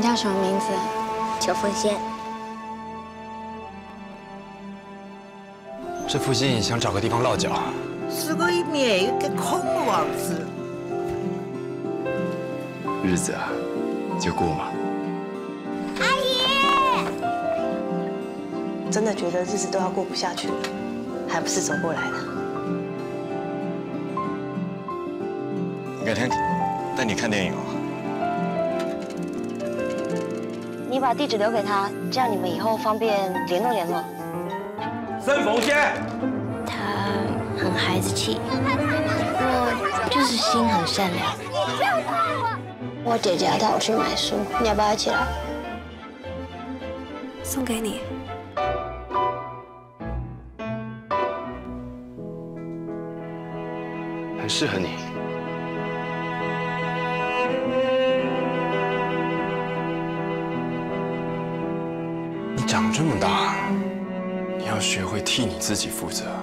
你叫什么名字？邱凤仙。这附近想找个地方落脚。是个一面有个空房子。日子啊，就过嘛。阿姨，真的觉得日子都要过不下去了，还不是走过来的。改天带你看电影哦。你把地址留给他，这样你们以后方便联络联络。申凤仙，他很孩子气，不过就是心很善良。我姐姐要带我去买书，你要不要一起来？送给你。很适合你。这么大，你要学会替你自己负责。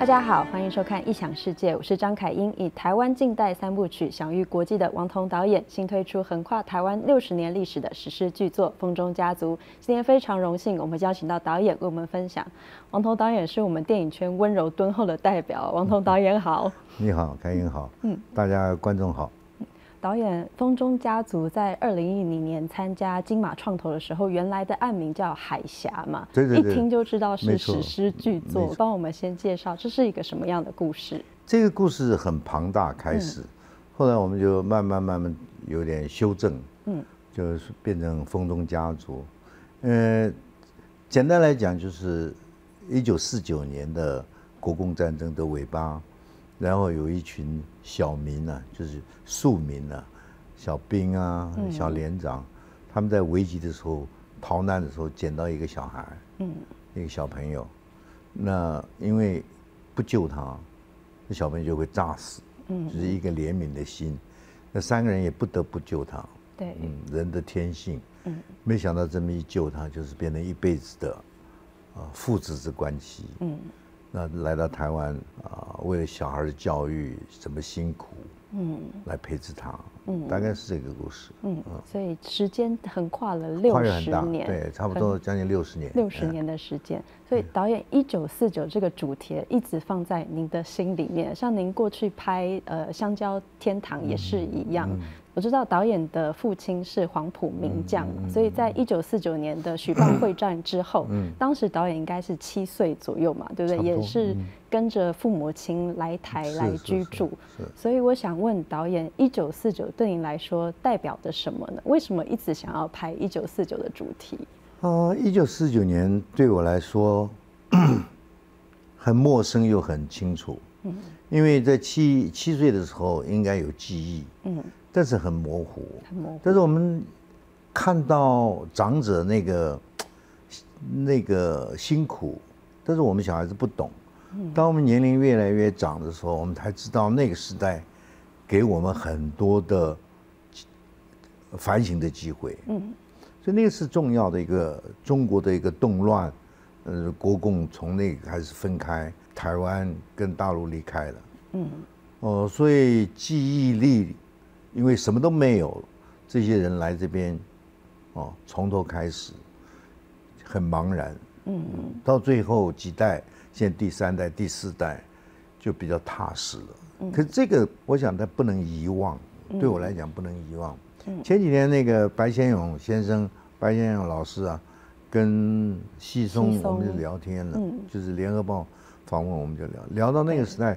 大家好，欢迎收看《异想世界》，我是张凯英。以台湾近代三部曲享誉国际的王彤导演，新推出横跨台湾六十年历史的史诗巨作《风中家族》。今天非常荣幸，我们邀请到导演为我们分享。王彤导演是我们电影圈温柔敦厚的代表。王彤导演好，你好，凯英好，嗯，大家观众好。导演《风中家族》在二零一零年参加金马创投的时候，原来的案名叫《海峡》嘛，对对对，一听就知道是史诗巨作。帮我们先介绍，这是一个什么样的故事？这个故事很庞大，开始，后来我们就慢慢慢慢有点修正，嗯，就是变成《风中家族》。呃，简单来讲，就是一九四九年的国共战争的尾巴。然后有一群小民呢，就是庶民呢，小兵啊，小连长，他们在危急的时候逃难的时候捡到一个小孩，嗯，一个小朋友，那因为不救他，那小朋友就会炸死，嗯，就是一个怜悯的心，那三个人也不得不救他，对，嗯，人的天性，嗯，没想到这么一救他，就是变成一辈子的啊父子之关系，嗯。那来到台湾啊，为了小孩的教育，怎么辛苦，嗯，来培植他，嗯，大概是这个故事，嗯，嗯。所以时间横跨了六十年，对，差不多将近六十年，六十年的时间。所以导演一九四九这个主题一直放在您的心里面，像您过去拍呃《香蕉天堂》也是一样。我知道导演的父亲是黄埔名将，所以在一九四九年的许蚌会战之后，嗯。当时导演应该是七岁左右嘛，对不对？也是跟着父母亲来台来居住。所以我想问导演，一九四九对您来说代表着什么呢？为什么一直想要拍一九四九的主题？啊，一九四九年对我来说 很陌生又很清楚，嗯，因为在七七岁的时候应该有记忆，嗯。但是很模糊，但是我们看到长者那个那个辛苦，但是我们小孩子不懂。当我们年龄越来越长的时候，我们才知道那个时代给我们很多的反省的机会。嗯，所以那个是重要的一个中国的一个动乱，呃，国共从那个开始分开，台湾跟大陆离开了。嗯，哦，所以记忆力。因为什么都没有，这些人来这边，哦，从头开始，很茫然。嗯嗯。到最后几代，现在第三代、第四代，就比较踏实了。嗯。可是这个，我想他不能遗忘，对我来讲不能遗忘。嗯。前几天那个白先勇先生、白先勇老师啊，跟西松我们就聊天了，就是联合报访问，我们就聊聊到那个时代，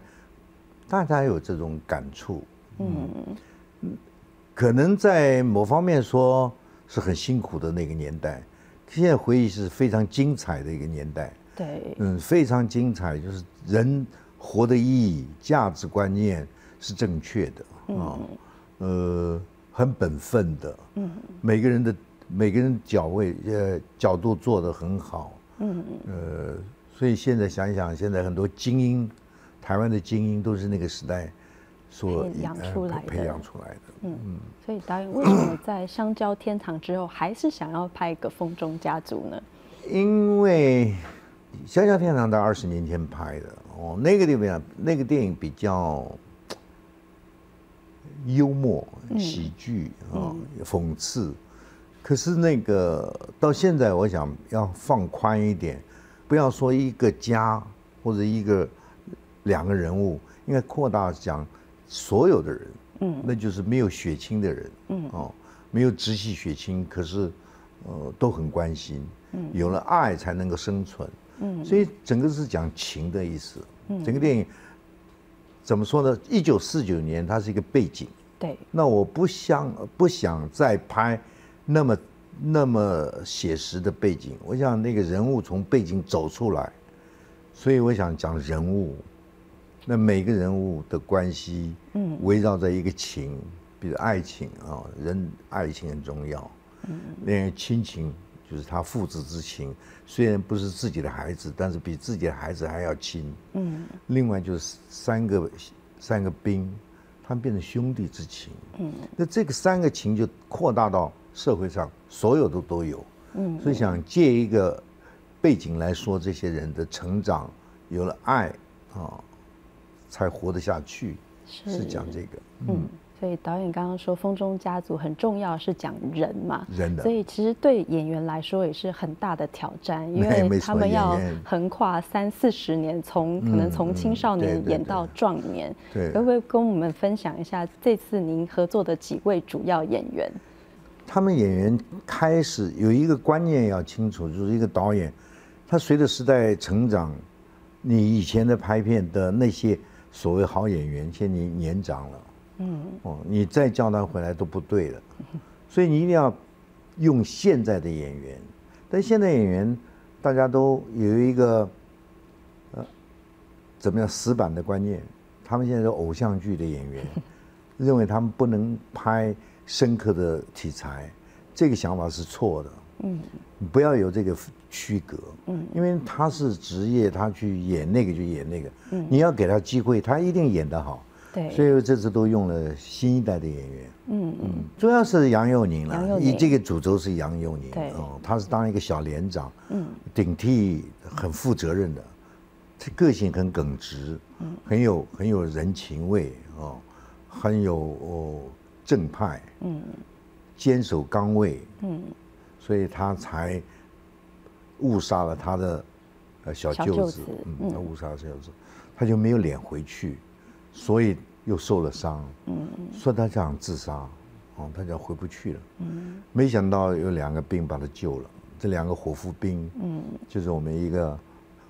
大家有这种感触。嗯。可能在某方面说是很辛苦的那个年代，现在回忆是非常精彩的一个年代。对，嗯，非常精彩，就是人活的意义、价值观念是正确的啊，呃，很本分的。嗯，每个人的每个人角位呃角度做得很好。嗯呃，所以现在想一想，现在很多精英，台湾的精英都是那个时代。所培养呃出来的培养出来的。嗯嗯所以导演为什么在《香蕉天堂》之后，还是想要拍一个《风中家族》呢？因为《香蕉天堂》在二十年前拍的哦，那个地方那个电影比较幽默、喜剧啊、讽刺。可是那个到现在，我想要放宽一点，不要说一个家或者一个两个人物，应该扩大讲所有的人。嗯，那就是没有血亲的人。嗯，哦，没有直系血亲，可是呃都很关心。嗯，有了爱才能够生存。嗯，所以整个是讲情的意思。嗯，整个电影怎么说呢？一九四九年，它是一个背景。对，那我不想不想再拍那么那么写实的背景，我想那个人物从背景走出来，所以我想讲人物，那每个人物的关系，嗯，围绕在一个情，比如爱情啊，人爱情很重要，嗯，那个亲情就是他父子之情，虽然不是自己的孩子，但是比自己的孩子还要亲，嗯，另外就是三个三个兵。他们变成兄弟之情，嗯，那这个三个情就扩大到社会上，所有的都有，嗯，所以想借一个背景来说，这些人的成长，有了爱啊，才活得下去，是讲这个，嗯。所以导演刚刚说《风中家族》很重要，是讲人嘛，人的。所以其实对演员来说也是很大的挑战，因为 他们要横跨三四十年，从可能从青少年演到壮年。对，可不可以跟我们分享一下这次您合作的几位主要演员？他们演员开始有一个观念要清楚，就是一个导演，他随着时代成长，你以前的拍片的那些所谓好演员，现在你年长了。嗯哦，你再叫他回来都不对了，所以你一定要用现在的演员。但现在演员大家都有一个呃怎么样死板的观念，他们现在是偶像剧的演员，认为他们不能拍深刻的题材，这个想法是错的。嗯，不要有这个区隔。嗯，因为他是职业，他去演那个就演那个。嗯，你要给他机会，他一定演得好。对，所以这次都用了新一代的演员，嗯嗯，主要是杨佑宁了，以这个主轴是杨佑宁，哦，他是当一个小连长，嗯，顶替很负责任的，他个性很耿直，嗯，很有很有人情味，哦，很有哦正派，嗯，坚守岗位，嗯，所以他才误杀了他的呃小舅子，嗯，他误杀了小舅子，他就没有脸回去。所以又受了伤，嗯，说他想自杀，哦，他就回不去了，嗯，没想到有两个兵把他救了，这两个伙夫兵，嗯，就是我们一个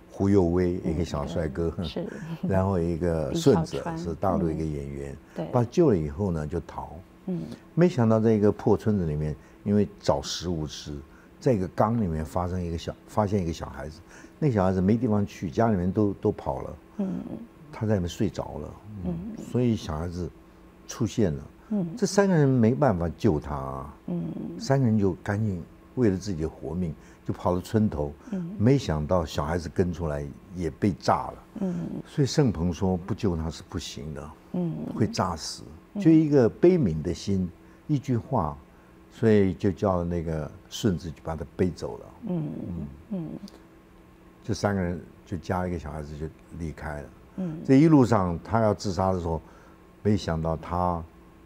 胡佑威，一个小帅哥，是，然后一个顺子是大陆一个演员，对，把他救了以后呢，就逃，嗯，没想到在一个破村子里面，因为找食物吃，在一个缸里面发生一个小，发现一个小孩子，那小孩子没地方去，家里面都都跑了，嗯。他在里面睡着了，嗯，所以小孩子出现了，嗯，这三个人没办法救他，嗯，三个人就赶紧为了自己的活命，就跑到村头，嗯，没想到小孩子跟出来也被炸了，嗯，所以盛鹏说不救他是不行的，嗯，会炸死，就一个悲悯的心，一句话，所以就叫那个顺子就把他背走了，嗯。嗯。嗯，这三个人就加一个小孩子就离开了。嗯，这一路上他要自杀的时候，没想到他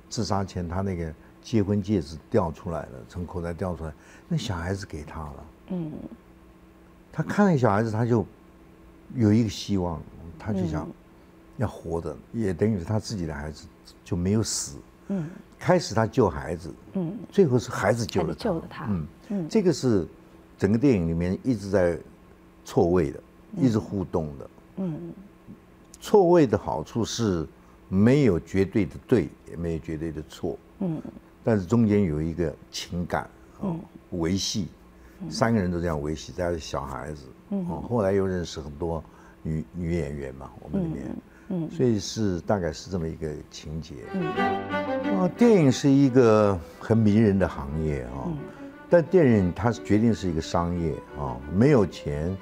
自杀前他那个结婚戒指掉出来了，从口袋掉出来，那小孩子给他了。嗯，他看那小孩子，他就有一个希望，他就想要活的，也等于是他自己的孩子就没有死。嗯，开始他救孩子，嗯，最后是孩子救了他。救了他。嗯嗯，这个是整个电影里面一直在错位的，一直互动的。嗯。错位的好处是，没有绝对的对，也没有绝对的错。嗯，但是中间有一个情感哦维系，三个人都这样维系，再加上小孩子，嗯，后来又认识很多女女演员嘛，我们里面，嗯，所以是大概是这么一个情节。嗯，啊，电影是一个很迷人的行业啊，但电影它决定是一个商业啊，没有钱。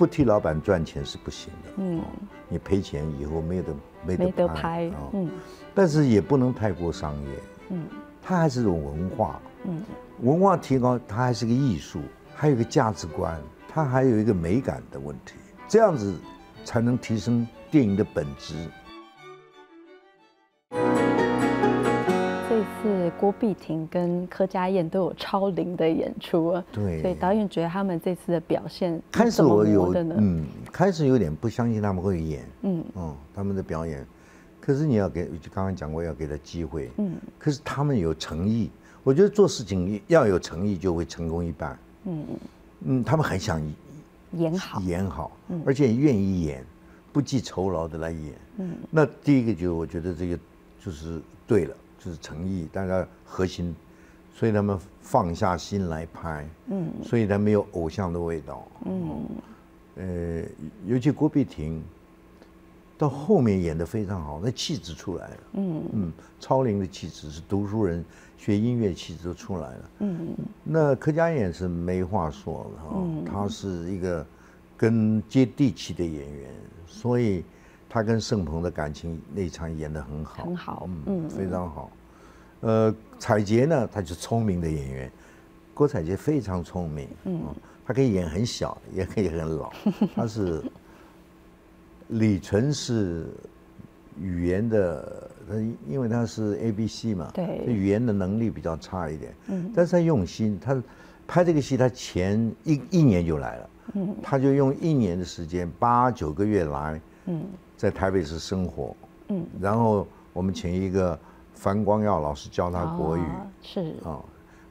不替老板赚钱是不行的。嗯，你赔钱以后没得没得拍嗯但是也不能太过商业。嗯它还是种文化。嗯文化提高，它还是个艺术，还有一个价值观，它还有一个美感的问题，这样子才能提升电影的本质。郭碧婷跟柯佳燕都有超龄的演出啊，对所以导演觉得他们这次的表现开始我有？嗯，开始有点不相信他们会演，嗯嗯，他们的表演，可是你要给，就刚刚讲过要给他机会，嗯可是他们有诚意，我觉得做事情要有诚意就会成功一半，嗯，嗯，他们很想演好，演好嗯，而且愿意演，不计酬劳的来演。嗯那第一个就我觉得这个就是对了，就是诚意，大家核心，所以他们放下心来拍，嗯所以他没有偶像的味道。嗯呃，尤其郭碧婷，到后面演的非常好，那气质出来了。嗯嗯，超龄的气质是读书人学音乐气质都出来了。嗯那柯佳嬿是没话说了哈、嗯她是一个跟接地气的演员，所以她跟盛鹏的感情那场演得很好，很好嗯，嗯非常好。呃，彩杰呢，他是聪明的演员，郭采洁非常聪明，嗯，她可以演很小，也可以很老，她是李纯是语言的，他因为他是 A B C 嘛，对。语言的能力比较差一点，嗯。但是他用心，他拍这个戏，他前一一年就来了，嗯。他就用一年的时间，八九个月来，嗯在台北市生活，嗯，然后我们请一个樊光耀老师教他国语，哦是。啊、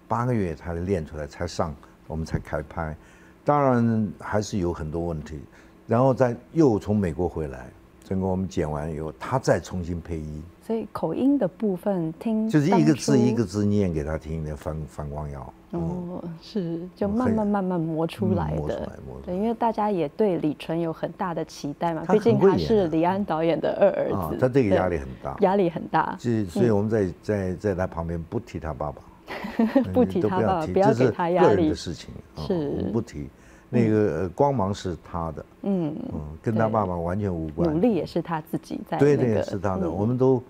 八个月才练出来，才上，我们才开拍，当然还是有很多问题，然后再又从美国回来，整个我们剪完以后，他再重新配音，所以口音的部分听就是一个字一个字念给他听的反反光药，哦，是就嗯慢慢慢慢磨出来嗯磨出的来磨出，对，因为大家也对李纯有很大的期待嘛，他毕竟他是李安导演的二儿啊子，，他这个压力很大，压力很大，这所以我们在在在他旁边不提他爸爸，不提他爸爸，提不要给这是他压力。个人的，事情，啊是。不提。那个呃光芒是他的，嗯，嗯，跟他爸爸完全无关。努力也是他自己在对对那个是他的，嗯。我们都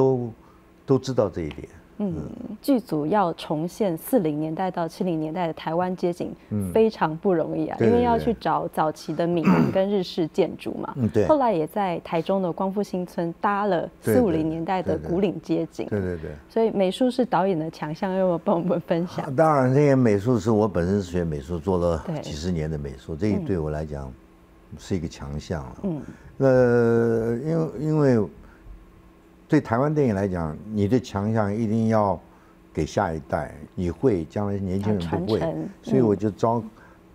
都都知道这一点。嗯，剧组要重现四零年代到七零年代的台湾街景，嗯非常不容易啊，因为要去找早期的闽南 跟日式建筑嘛。嗯对后来也在台中的光复新村搭了四五零年代的古岭街景。对对对。所以美术是导演的强项，要不要帮我们分享？当然，这些美术是我本身是学美术，做了几十年的美术，这对我来讲是一个强项了。嗯呃，因为因为对台湾电影来讲，你的强项一定要给下一代，你会，将来年轻人不会。所以嗯我就招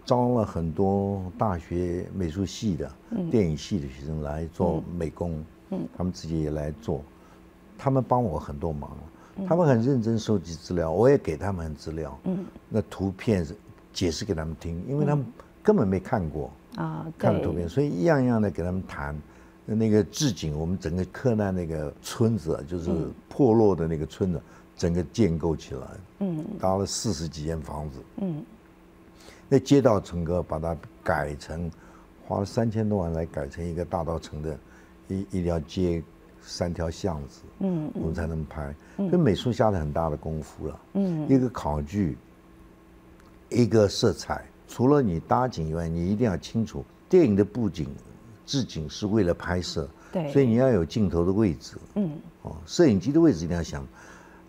招了很多大学美术系的、电影系的学生来做美工，嗯。他们自己也来做，他们帮我很多忙，他们很认真收集资料，我也给他们资料，嗯。那图片解释给他们听，因为他们根本没看过。啊，对看图片，所以一样一样的给他们谈。那个置景，我们整个柯南那个村子啊，就是破落的那个村子，整个建构起来，嗯。搭了四十几间房子。嗯。那街道整个把它改成，花了三千多万来改成一个大道城的一一条街，三条巷子，嗯我们才能拍。所以美术下了很大的功夫了。嗯。一个考据，一个色彩，除了你搭景以外，你一定要清楚电影的布景、置景是为了拍摄，对。所以你要有镜头的位置，嗯。哦，摄影机的位置一定要想，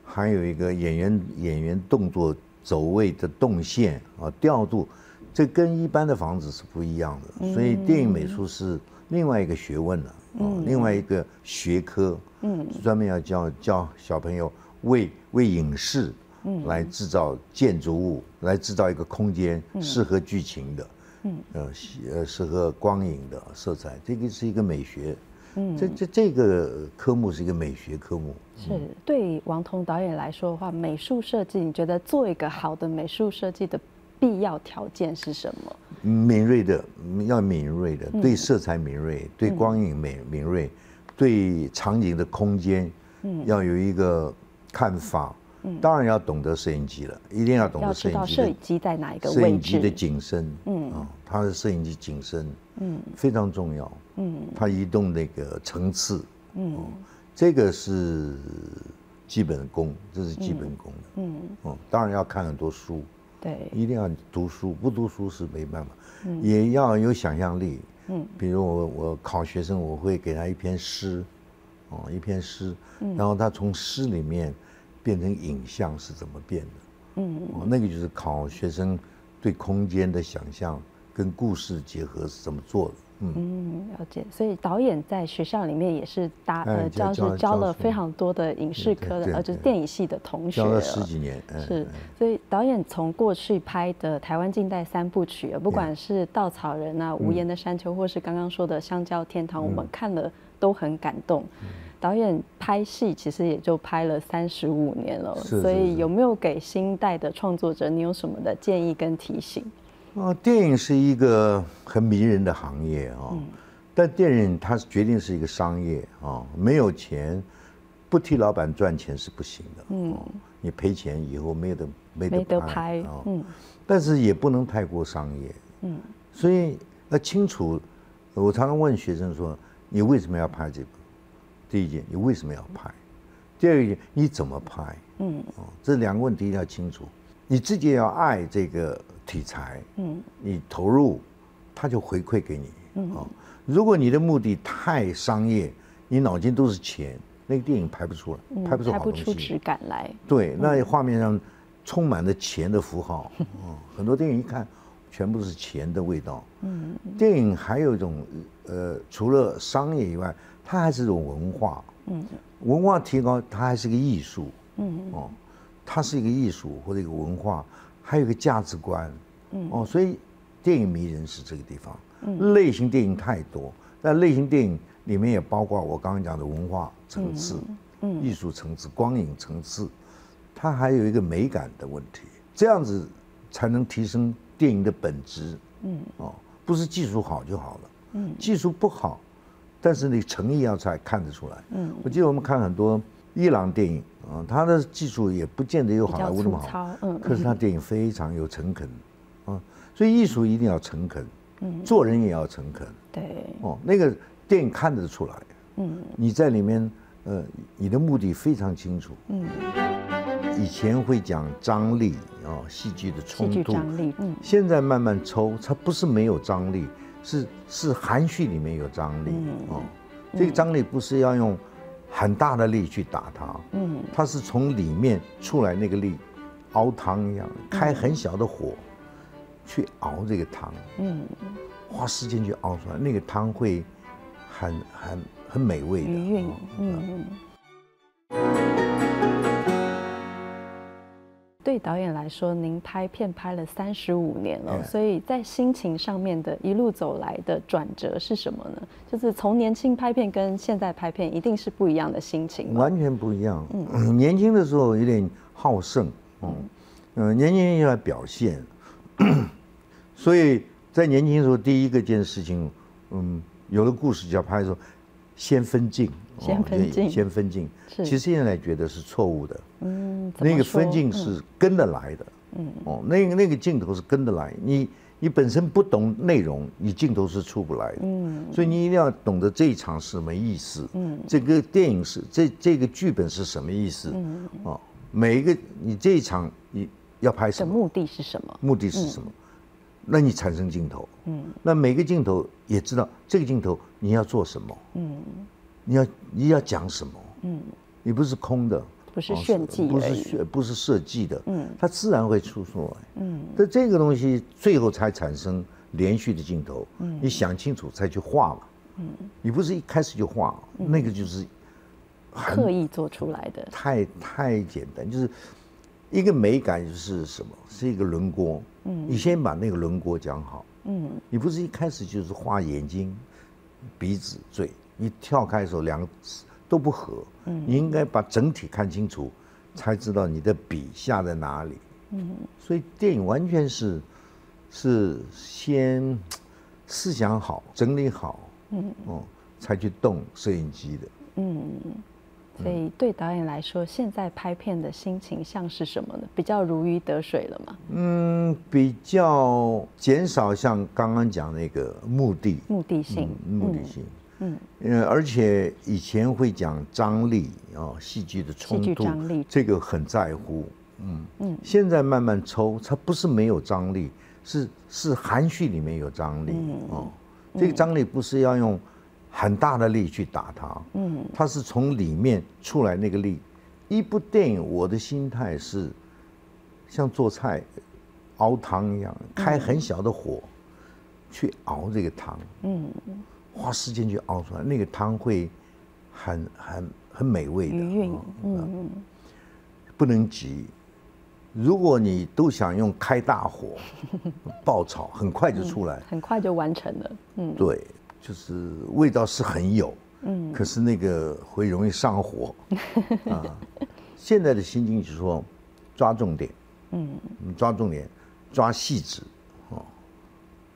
还有一个演员演员动作走位的动线啊调度，这跟一般的房子是不一样的，所以电影美术是另外一个学问了，哦，另外一个学科，嗯。专门要教教小朋友为为影视，嗯。来制造建筑物，来制造一个空间适合剧情的，嗯，呃，喜呃适合光影的色彩，这个是一个美学，嗯，这这这个科目是一个美学科目，是对王彤导演来说的话，美术设计，你觉得做一个好的美术设计的必要条件是什么？敏锐的，要敏锐的，对色彩敏锐，对光影敏敏锐，对场景的空间，嗯。要有一个看法，当然要懂得摄影机了，一定要懂得摄影机摄影机在哪一个摄影机的。景深，嗯。啊，它的摄影机景深，嗯。非常重要，嗯。它移动那个层次，嗯。这个是基本功，这是基本功的，嗯，哦，当然要看很多书，对，一定要读书，不读书是没办法，嗯。也要有想象力，嗯。比如我我考学生，我会给他一篇诗，哦，一篇诗，嗯。然后他从诗里面变成影像是怎么变的，嗯。哦，那个就是考学生对空间的想象跟故事结合是怎么做的，嗯，嗯，了解。所以导演在学校里面也是搭哎呃教是教了非常多的影视科的呃就是电影系的同学教了了十几年，哎是哎，所以导演从过去拍的台湾近代三部曲，呃不管是《稻草人》啊、《无言的山丘》，或是刚刚说的《香蕉天堂》，我们看了都很感动。导演拍戏其实也就拍了三十五年了，是是是所以有没有给新代的创作者，你有什么的建议跟提醒？哦，电影是一个很迷人的行业啊、嗯但电影它决定是一个商业啊、没有钱，不替老板赚钱是不行的。嗯、你赔钱以后没得没得没得拍拍啊、嗯但是也不能太过商业。嗯所以要清楚，我常常问学生说：你为什么要拍这部？第一点，你为什么要拍？第二点，你怎么拍？嗯哦，这两个问题一定要清楚。你自己要爱这个题材，嗯你投入，他就回馈给你。嗯哦，如果你的目的太商业，你脑筋都是钱，那个电影拍不出来，嗯，拍不出拍不出好东西。质感来。对，那画面上充满了钱的符号，哦，很多电影一看，全部是钱的味道。嗯电影还有一种，呃，除了商业以外，它还是一种文化。嗯文化提高，它还是个艺术。嗯哦，它是一个艺术或者一个文化，还有一个价值观。嗯哦，所以电影迷人是这个地方。类型电影太多，但类型电影里面也包括我刚刚讲的文化层次、嗯艺术层次、光影层次，它还有一个美感的问题，这样子才能提升电影的本质。嗯哦，不是技术好就好了。嗯技术不好，但是你诚意要才看得出来。嗯我记得我们看很多伊朗电影啊，他的技术也不见得有好莱坞那么好，嗯可是他电影非常有诚恳啊，所以艺术一定要诚恳，嗯做人也要诚恳对，哦。那个电影看得出来，嗯你在里面呃，你的目的非常清楚。嗯，以前会讲张力啊，戏剧的冲突，张力，嗯。现在慢慢抽，它不是没有张力，是是含蓄里面有张力、嗯。哦。这个张力不是要用很大的力去打它，嗯。它是从里面出来那个力，熬汤一样，开很小的火、去熬这个汤，嗯，花时间去熬出来，那个汤会很很很美味的。嗯嗯。对导演来说，您拍片拍了三十五年了所以在心情上面的一路走来的转折是什么呢？就是从年轻拍片跟现在拍片，一定是不一样的心情。完全不一样。嗯，年轻的时候有点好胜，嗯，呃，年轻人要表现，所以在年轻的时候，第一个件事情，嗯，有了故事就要拍的时候，先分镜，先分镜。先分镜。是。其实现在觉得是错误的，嗯，那个分镜是跟得来的，嗯。哦，那个那个镜头是跟得来，你你本身不懂内容，你镜头是出不来的，嗯。所以你一定要懂得这一场是什么意思，嗯。这个电影是这这个剧本是什么意思，嗯。哦，每一个你这一场你要拍的什么，目的是什么？目的是什么？那你产生镜头，嗯。那每个镜头也知道这个镜头你要做什么，嗯你要你要讲什么，嗯。你不是空的，不是哦炫技不是炫不是设计的，嗯。它自然会出出来。嗯。但这个东西最后才产生连续的镜头，嗯。你想清楚再去画嘛，嗯，你不是一开始就画，那个就是很刻意做出来的。太太简单，就是一个美感就是什么？是一个轮廓，嗯。你先把那个轮廓讲好，嗯。你不是一开始就是画眼睛、鼻子、嘴，你跳开的时候两个都不合，嗯你应该把整体看清楚，才知道你的笔下在哪里。嗯所以电影完全是是先思想好、整理好，嗯哦，才去动摄影机的。嗯，所以对导演来说，现在拍片的心情像是什么呢？比较如鱼得水了吗？嗯，比较减少像刚刚讲那个目的，目的性，目的性。嗯，呃，而且以前会讲张力啊，戏剧的冲突，这个很在乎。嗯嗯，现在慢慢抽，它不是没有张力，是是含蓄里面有张力哦。这个张力不是要用很大的力去打它，嗯，它是从里面出来那个力。一部电影，我的心态是像做菜熬汤一样，开很小的火去熬这个汤，嗯，花时间去熬出来，那个汤会很很很美味的，嗯嗯，不能急。如果你都想用开大火 爆炒，很快就出来，很快就完成了。嗯，对，就是味道是很有，嗯，可是那个会容易上火。啊，现在的心境就是说，抓重点，嗯，抓重点，抓细致，哦，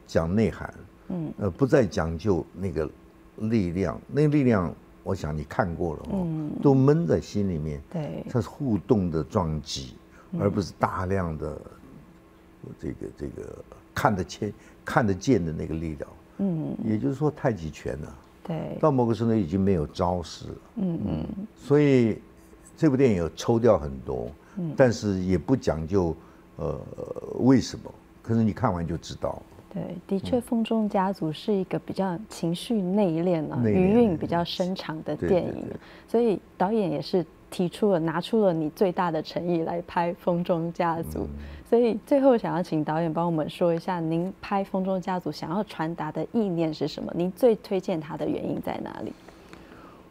讲内涵，嗯，呃，不再讲究那个力量，那个力量，我想你看过了，嗯，都闷在心里面，对，它是互动的撞击。而不是大量的这个这个看得见看得见的那个力量，嗯，也就是说太极拳了，对，到某个程度已经没有招式了，嗯嗯，所以这部电影有抽掉很多，嗯，但是也不讲究呃为什么，可是你看完就知道。对，的确，《风中家族》是一个比较情绪内敛啊，余韵比较深长的电影，所以导演也是。提出了拿出了你最大的诚意来拍《风中家族》，所以最后想要请导演帮我们说一下，您拍《风中家族》想要传达的意念是什么？您最推荐它的原因在哪里？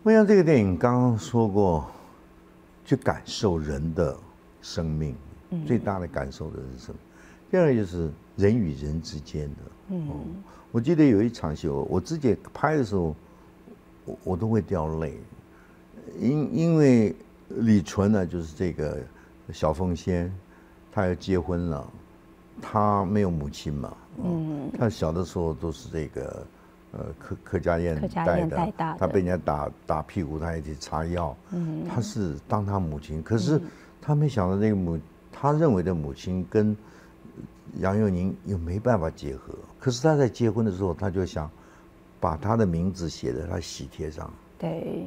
我想这个电影刚刚说过，去感受人的生命，最大的感受的是什么？第二个就是人与人之间的。嗯，我记得有一场戏，我自己拍的时候，我我都会掉泪，因因为。李纯呢，就是这个小凤仙，她要结婚了，她没有母亲嘛，嗯，她小的时候都是这个，呃，柯柯家燕带的，她被人家打打屁股，她也去擦药，嗯，她是当她母亲，可是她没想到那个母，她认为的母亲跟杨佑宁又没办法结合，可是他在结婚的时候，他就想把他的名字写在他喜帖上，对。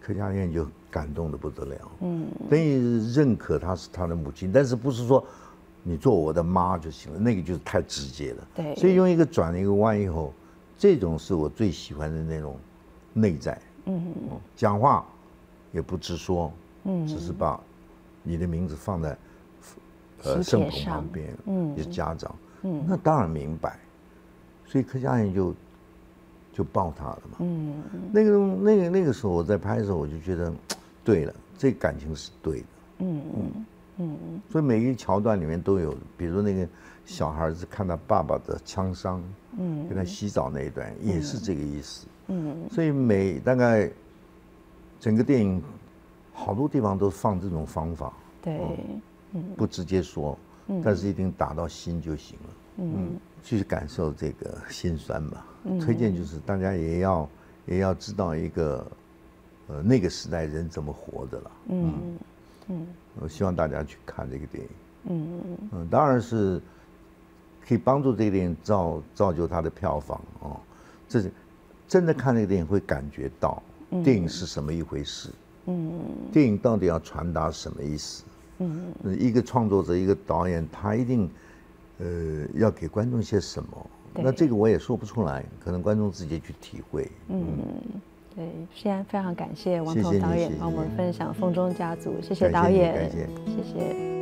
柯佳燕就感动的不得了，嗯，等于认可她是他的母亲，但是不是说你做我的妈就行了，那个就是太直接了，对，所以用一个转了一个弯以后，这种是我最喜欢的那种内在，嗯，讲话也不直说，嗯，只是把你的名字放在呃圣母旁边，嗯，是家长，嗯，那当然明白，所以柯佳燕就。就抱他了嘛。嗯，那个那个那个时候我在拍的时候，我就觉得，对了，这感情是对的。嗯嗯嗯所以每一个桥段里面都有，比如那个小孩子看到爸爸的枪伤，嗯，跟他洗澡那一段也是这个意思。嗯，所以每大概整个电影好多地方都放这种方法。对，嗯，不直接说，但是一定打到心就行了。嗯，去感受这个心酸吧。推荐就是大家也要也要知道一个，呃，那个时代人怎么活的了。嗯嗯，我希望大家去看这个电影。嗯嗯嗯，当然是可以帮助这个电影造造就它的票房哦。这是真的看这个电影会感觉到电影是什么一回事。嗯电影到底要传达什么意思？嗯一个创作者，一个导演，他一定呃要给观众些什么？那这个我也说不出来，可能观众自己去体会。嗯，对，先非常感谢王彤导演帮我们分享《风中家族》，谢谢导演，谢谢。